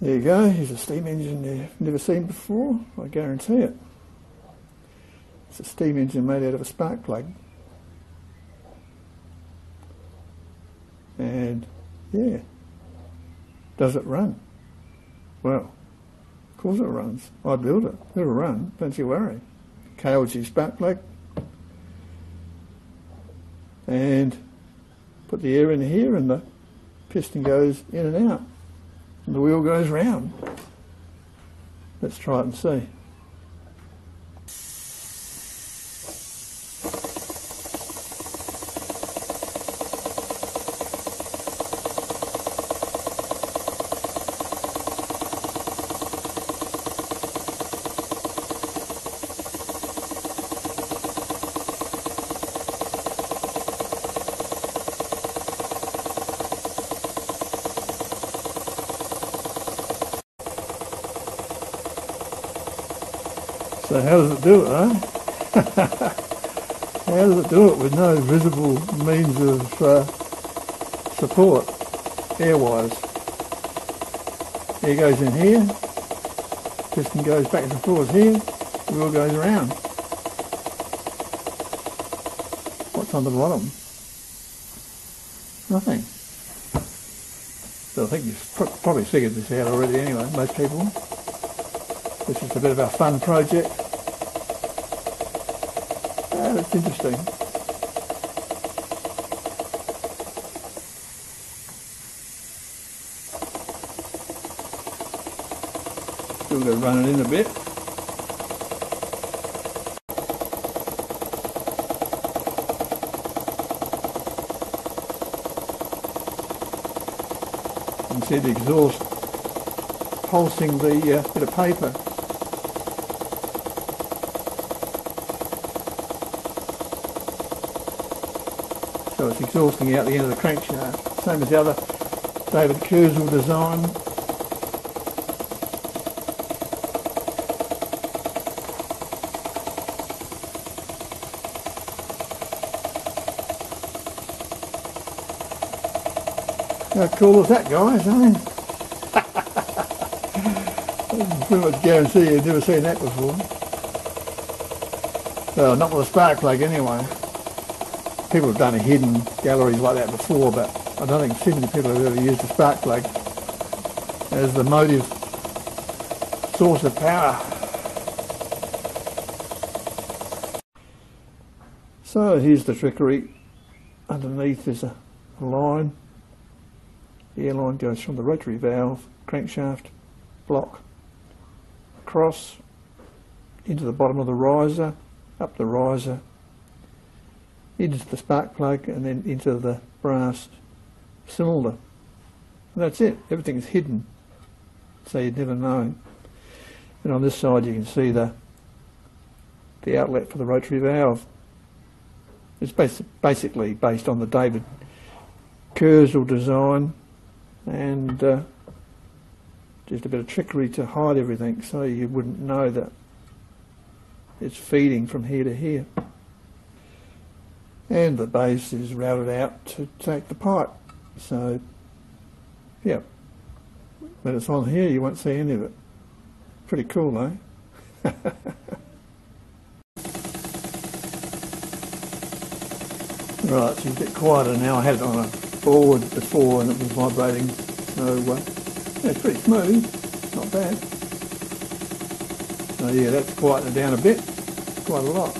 There you go, here's a steam engine you've never seen before, I guarantee it. It's a steam engine made out of a spark plug. And yeah, does it run? Well, of course it runs. I built it. It'll run, don't you worry. KLG spark plug. And put the air in here and the piston goes in and out. And the wheel goes round. Let's try it and see. So how does it do it, eh? how does it do it with no visible means of uh, support, air-wise? Air goes in here, piston goes back and forth here, wheel goes around. What's on the bottom? Nothing. So I think you've probably figured this out already anyway, most people. This is a bit of a fun project. That's interesting. Still going to run it in a bit. You can see the exhaust pulsing the uh, bit of paper. So it's exhausting out the end of the crankshaft. Same as the other David Kerzel design. How cool is that guys, eh? Pretty much guarantee you've never seen that before. Well, not with a spark plug anyway people have done a hidden galleries like that before, but I don't think too many people have ever used a spark plug as the motive source of power. So here's the trickery. Underneath there's a line. The air line goes from the rotary valve, crankshaft, block, across into the bottom of the riser, up the riser, into the spark plug and then into the brass cylinder. And that's it. Everything's hidden, so you'd never know. And on this side you can see the the outlet for the rotary valve. It's basi basically based on the David Kerzel design and uh, just a bit of trickery to hide everything so you wouldn't know that it's feeding from here to here and the base is routed out to take the pipe. So, yeah, but it's on here, you won't see any of it. Pretty cool, eh? right, so a bit quieter now. I had it on a board before and it was vibrating, so uh, yeah, it's pretty smooth, not bad. So yeah, that's quieted down a bit, quite a lot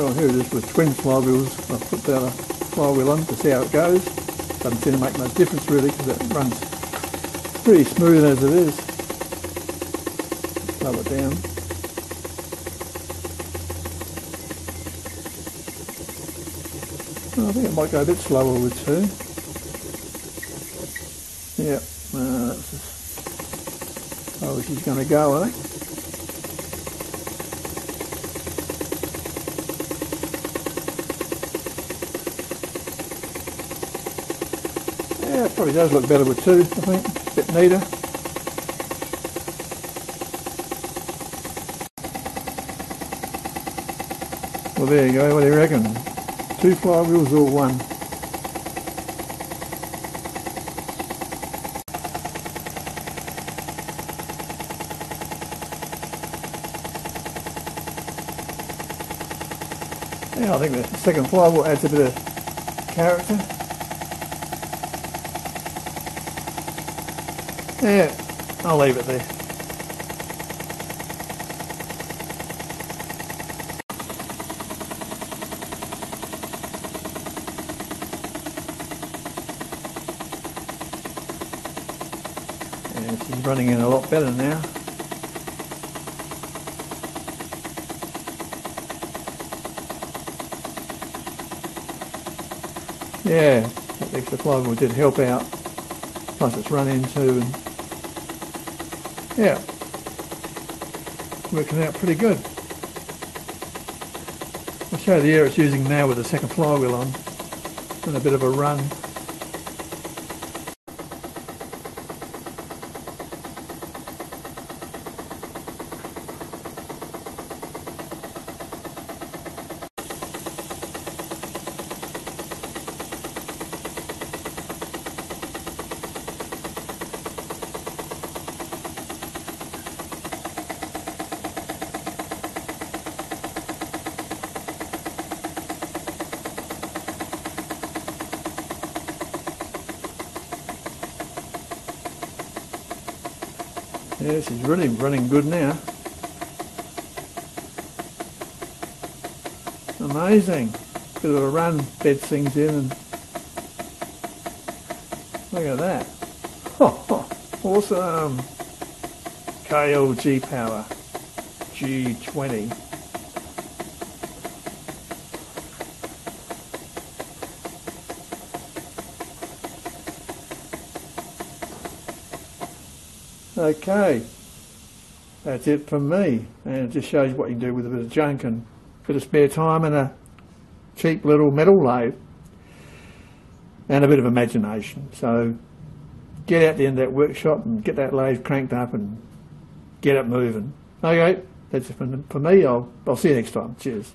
Well, here it is with twin flywheels. I've put other flywheel on to see how it goes. Doesn't seem to make much difference really because it runs pretty smooth as it is. Slow it down. I think it might go a bit slower with two. Yep, uh, that's as slow as she's going to go, I think. Probably does look better with two, I think. A bit neater. Well, there you go. What do you reckon? Two flywheels or one? Yeah, I think the second flywheel adds a bit of character. Yeah, I'll leave it there. Yeah, she's running in a lot better now. Yeah, that extra flywheel did help out. Plus it's run into and yeah, working out pretty good. I'll show you the air it's using now with the second flywheel on and a bit of a run. Yeah, she's really running good now. Amazing. Bit of a run, beds things in and look at that. Oh, awesome. KLG power. G20. Okay, that's it from me, and it just shows what you can do with a bit of junk and a bit of spare time and a cheap little metal lathe and a bit of imagination. So get out there in that workshop and get that lathe cranked up and get it moving. Okay, that's it for me. I'll, I'll see you next time. Cheers.